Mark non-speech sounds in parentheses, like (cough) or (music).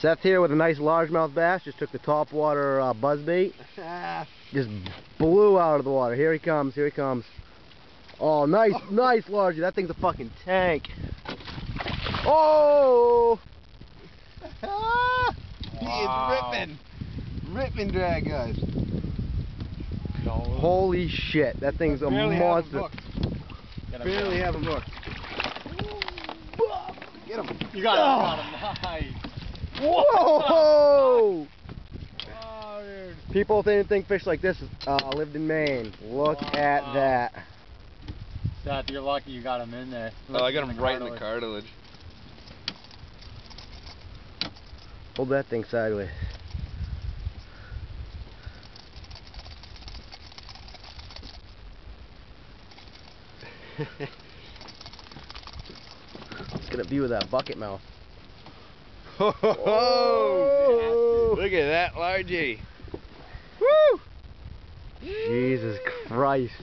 Seth here with a nice largemouth bass. Just took the top water uh, buzz bait. (laughs) Just blew out of the water. Here he comes. Here he comes. Oh, nice, (laughs) nice large. That thing's a fucking tank. Oh! (laughs) He Wow. is ripping. Ripping drag, guys. Holy shit. That thing's a Barely have monster. hooked. Barely have him hooked. Get him. You got him, you got him. Nice. Whoa! Oh, dude. People didn't think fish like this uh, lived in Maine. Look at Wow. that. Seth, you're lucky you got him in there. Oh, I got him right in the cartilage. cartilage. Hold that thing sideways. Let's get a view of that bucket mouth. Oh, look at that largie. Jesus Christ.